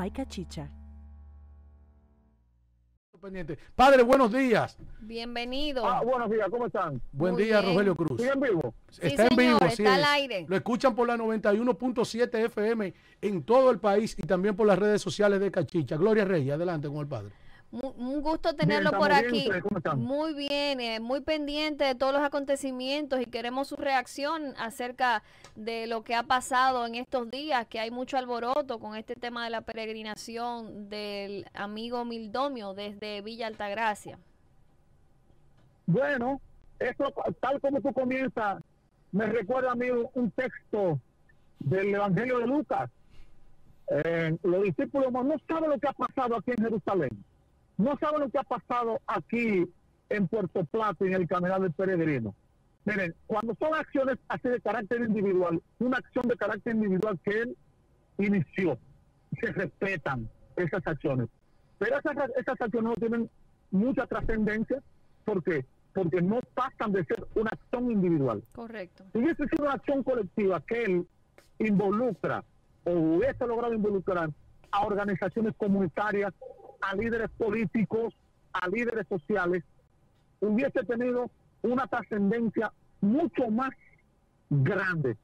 by Cachicha. Pendiente. Padre, buenos días. Bienvenido. Ah, buenos días, ¿cómo están? Buen Muy día, bien. Rogelio Cruz. ¿Siguen vivos? Sí, está en vivo, está al es. aire. Lo escuchan por la 91.7 FM en todo el país y también por las redes sociales de Cachicha. Gloria Reyes, adelante con el padre. Un gusto tenerlo por aquí. Muy bien, eh, muy pendiente de todos los acontecimientos y queremos su reacción acerca de lo que ha pasado en estos días, que hay mucho alboroto con este tema de la peregrinación del amigo Mildomio desde Villa Altagracia. Bueno, esto, tal como tú comienzas, me recuerda a mí un texto del Evangelio de Lucas. Eh, los discípulos no saben lo que ha pasado aquí en Jerusalén. No saben lo que ha pasado aquí en Puerto Plata y en el Caminar del Peregrino. Miren, cuando son acciones así de carácter individual, una acción de carácter individual que él inició, se respetan esas acciones. Pero esas, esas acciones no tienen mucha trascendencia. ¿Por qué? Porque no pasan de ser una acción individual. Correcto. Si hubiese sido una acción colectiva que él involucra o hubiese logrado involucrar a organizaciones comunitarias, a líderes políticos, a líderes sociales, hubiese tenido una trascendencia mucho más grande.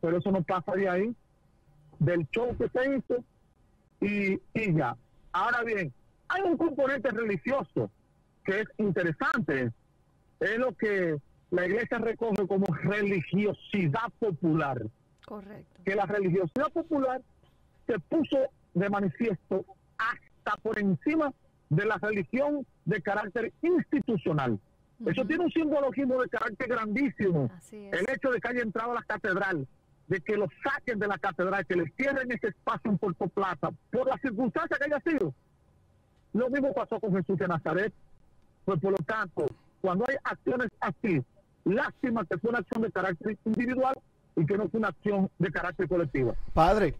Pero eso no pasa de ahí, del show que se hizo y, y ya. Ahora bien, hay un componente religioso que es interesante. Es lo que la iglesia recoge como religiosidad popular. Correcto. Que la religiosidad popular se puso de manifiesto hasta por encima de la religión de carácter institucional. Eso tiene un simbologismo de carácter grandísimo. El hecho de que haya entrado a la catedral, de que lo saquen de la catedral, que les cierren ese espacio en Puerto Plata, por la circunstancia que haya sido. Lo mismo pasó con Jesús de Nazaret. Pues por lo tanto, cuando hay acciones así, lástima que fue una acción de carácter individual y que no fue una acción de carácter colectivo. Padre,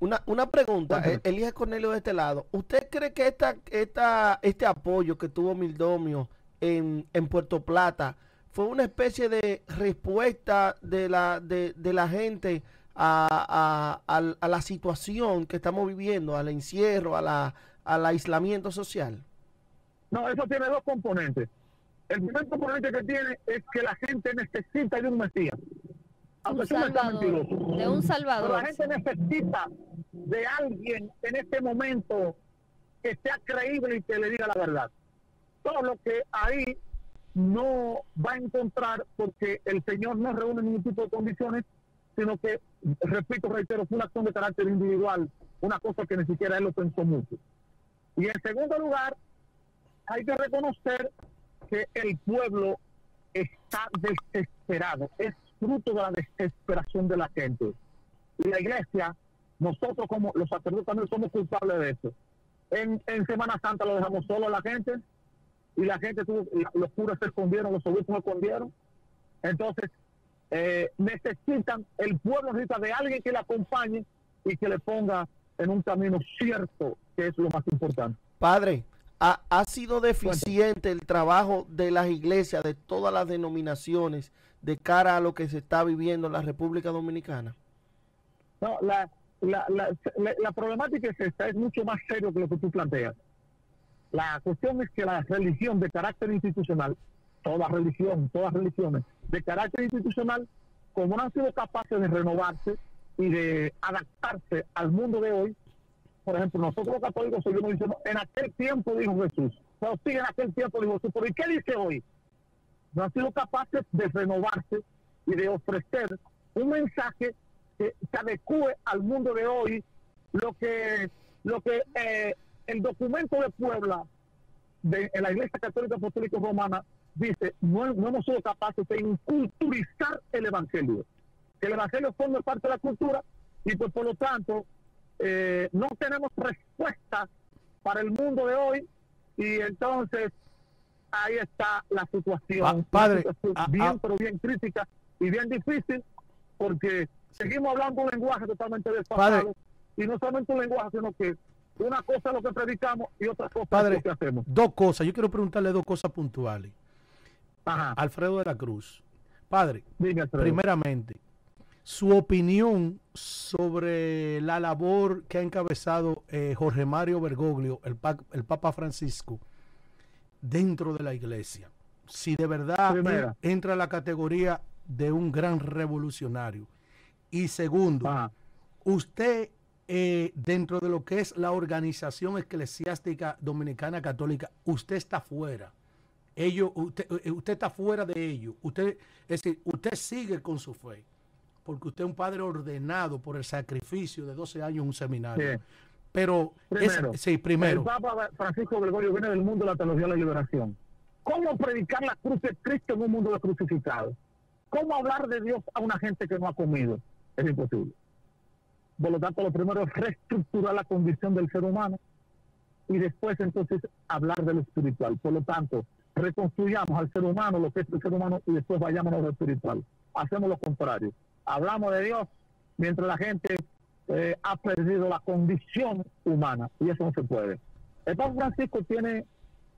una, una pregunta, Cuéntame. eh, Elías Cornelio de este lado. ¿Usted cree que esta, esta, este apoyo que tuvo Mildomio en, en Puerto Plata fue una especie de respuesta de la, de, de la gente a, a- a la situación que estamos viviendo, al encierro, a la, al aislamiento social? No, eso tiene dos componentes. El primer componente que tiene es que la gente necesita de un Mesías. Un salvador, de un salvador, Pero la gente necesita de alguien en este momento que sea creíble y que le diga la verdad. Todo lo que ahí no va a encontrar porque el Señor no reúne ningún tipo de condiciones, sino que, repito, reitero, fue una acción de carácter individual, una cosa que ni siquiera él lo pensó mucho. Y en segundo lugar, hay que reconocer que el pueblo está desesperado, es fruto de la desesperación de la gente. Y la iglesia, nosotros como los sacerdotes también somos culpables de eso. En, en Semana Santa lo dejamos solo a la gente y la gente tuvo, los curas se escondieron, los obispos se escondieron. Entonces, eh, necesitan, el pueblo necesita de alguien que le acompañe y que le ponga en un camino cierto, que es lo más importante. Padre, ¿ha, ha sido deficiente el trabajo de las iglesias, de todas las denominaciones, de cara a lo que se está viviendo en la República Dominicana? No, la, la, la, la- problemática es esta, es mucho más serio que lo que tú planteas. La cuestión es que la religión de carácter institucional, toda religión, todas religiones de carácter institucional, como no han sido capaces de renovarse y de adaptarse al mundo de hoy, por ejemplo, nosotros los católicos seguimos diciendo, en aquel tiempo dijo Jesús, pero sí, en aquel tiempo dijo Jesús, pero ¿y qué dice hoy? No han sido capaces de renovarse y de ofrecer un mensaje que se adecue al mundo de hoy, lo que, lo que eh, el documento de Puebla de la Iglesia Católica Apostólica Romana dice, no, no hemos sido capaces de inculturizar el Evangelio. El Evangelio forme parte de la cultura y pues por lo tanto eh, no tenemos respuesta para el mundo de hoy y entonces ahí está la situación, Pa- padre, una situación a- bien a- pero bien crítica y bien difícil porque seguimos hablando un lenguaje totalmente desfasado y no solamente un lenguaje sino que una cosa es lo que predicamos y otra cosa Padre, es lo que hacemos. dos cosas. Yo quiero preguntarle dos cosas puntuales. Ajá. Alfredo de la Cruz. Padre, Dime, primeramente, su opinión sobre la labor que ha encabezado eh, Jorge Mario Bergoglio, el, pa- el Papa Francisco, dentro de la iglesia. Si de verdad Primera. entra a la categoría de un gran revolucionario. Y segundo, Ajá. usted eh, dentro de lo que es la organización eclesiástica dominicana católica, usted está fuera. Ellos, usted, eh, usted está fuera de ellos. Usted, es decir, usted sigue con su fe, porque usted es un padre ordenado por el sacrificio de 12 años en un seminario. Sí. Pero, Primero, sí, primero. El Papa Francisco Gregorio viene del mundo de la teología de la liberación. ¿Cómo predicar la cruz de Cristo en un mundo de crucificados? ¿Cómo hablar de Dios a una gente que no ha comido? Es imposible. Por lo tanto, lo primero es reestructurar la condición del ser humano y después entonces hablar de lo espiritual. Por lo tanto, reconstruyamos al ser humano lo que es el ser humano y después vayamos a lo espiritual. Hacemos lo contrario. Hablamos de Dios mientras la gente eh, ha perdido la condición humana y eso no se puede. El Papa Francisco tiene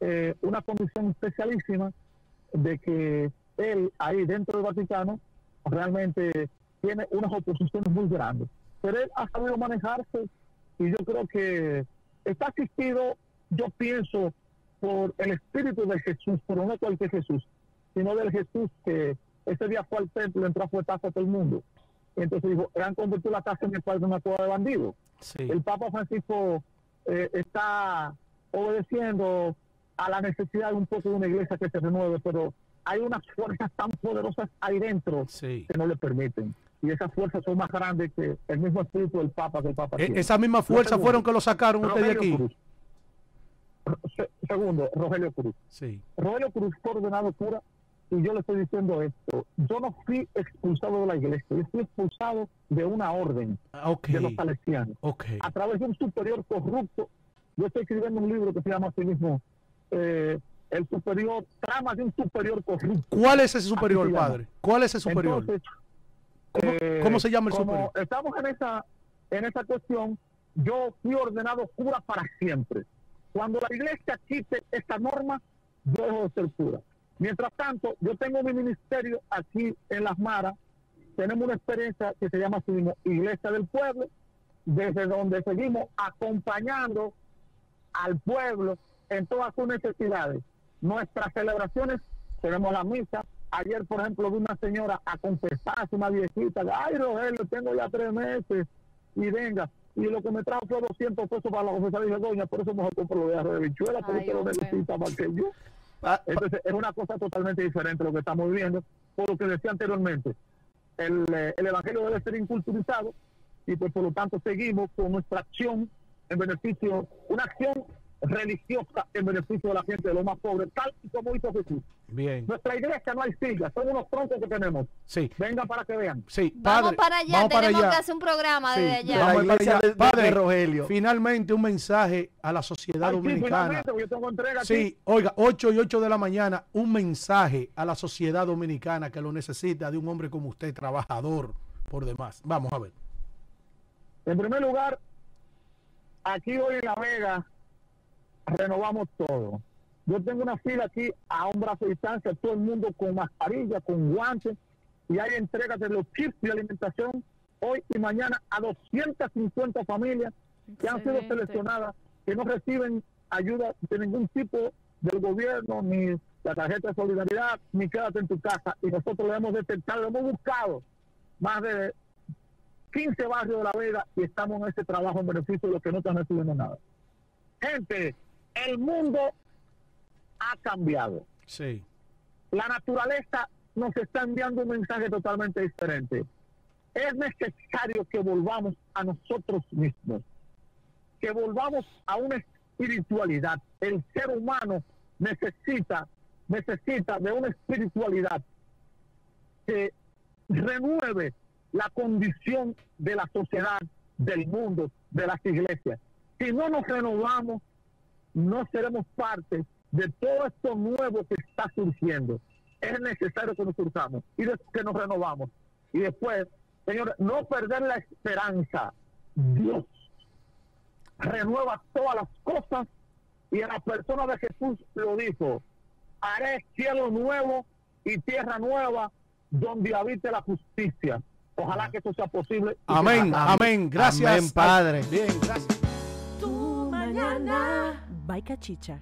eh, una condición especialísima de que él ahí dentro del Vaticano realmente tiene unas oposiciones muy grandes, pero él ha sabido manejarse y yo creo que está asistido, yo pienso, por el espíritu de Jesús, pero no cualquier Jesús, sino del Jesús que ese día fue al templo, entró a fuetazo a todo el mundo. Entonces dijo, han convertido la casa en el cual de una cueva de bandidos. Sí. El Papa Francisco eh, está obedeciendo a la necesidad de un poco de una iglesia que se renueve, pero hay unas fuerzas tan poderosas ahí dentro Sí. que no le permiten. Y esas fuerzas son más grandes que el mismo espíritu del Papa que el Papa E- tiene. esa misma fuerza segundo, fueron que lo sacaron usted de Rogelio aquí. Cruz. Se- segundo, Rogelio Cruz. Sí. Rogelio Cruz fue ordenado cura y yo le estoy diciendo esto. Yo no fui expulsado de la iglesia, yo fui expulsado de una orden Ah, de los salesianos a través de un superior corrupto. Yo estoy escribiendo un libro que se llama así mismo eh, El superior, trama de un superior corrupto. ¿Cuál es ese superior, padre? ¿Cuál es ese superior? Entonces, ¿Cómo, eh, cómo se llama el superior? estamos en esa, en esa cuestión, yo fui ordenado cura para siempre. Cuando la iglesia quite esta norma, yo dejo de ser cura. Mientras tanto, yo tengo mi ministerio aquí en Las Maras. Tenemos una experiencia que se llama mismo Iglesia del Pueblo, desde donde seguimos acompañando al pueblo en todas sus necesidades. Nuestras celebraciones, tenemos la misa. Ayer, por ejemplo, vi una señora a confesarse, una viejita, ay, Rogelio, tengo ya tres meses, y venga. Y lo que me trajo fue 200 pesos para la confesar. Y dije, doña, por eso mejor compro lo de arroz de bichuela, Ay, usted lo necesita más que yo. Pa- Entonces, es una cosa totalmente diferente lo que estamos viviendo, por lo que decía anteriormente. El, eh, el evangelio debe ser inculturizado y, pues, por lo tanto, seguimos con nuestra acción en beneficio, una acción religiosa en beneficio de la gente de los más pobres, tal y como hizo Jesús. Bien. Nuestra iglesia no hay sillas, son unos troncos que tenemos. Sí. Vengan para que vean. Sí. Vamos padre, para allá, vamos para tenemos allá. que hacer un programa Sí, desde de allá. la Vamos para iglesia allá. de, Padre, de Rogelio. Finalmente un mensaje a la sociedad Ay, dominicana. finalmente, porque yo tengo entrega aquí. Sí, oiga, 8 y 8 de la mañana, un mensaje a la sociedad dominicana que lo necesita de un hombre como usted, trabajador por demás. Vamos a ver. En primer lugar, aquí hoy en La Vega renovamos todo. Yo tengo una fila aquí a un brazo de distancia, todo el mundo con mascarilla, con guantes, y hay entregas de los kits de alimentación hoy y mañana a 250 familias que han sido seleccionadas, que no reciben ayuda de ningún tipo del gobierno, ni la tarjeta de solidaridad, ni quédate en tu casa. Y nosotros lo hemos detectado, lo hemos buscado más de 15 barrios de La Vega y estamos en ese trabajo en beneficio de los que no están recibiendo nada. Gente, el mundo ha cambiado. Sí. La naturaleza nos está enviando un mensaje totalmente diferente. Es necesario que volvamos a nosotros mismos, que volvamos a una espiritualidad. El ser humano necesita, necesita de una espiritualidad que renueve la condición de la sociedad, del mundo, de las iglesias. Si no nos renovamos, no seremos parte de todo esto nuevo que está surgiendo. Es necesario que nos surjamos y que nos renovamos. Y después, señores, no perder la esperanza. Dios renueva todas las cosas y en la persona de Jesús lo dijo, haré cielo nuevo y tierra nueva donde habite la justicia. Ojalá que eso sea posible. Amén, amén. Gracias. Amén, Padre. Bien, gracias. Tu mañana. By Cachicha.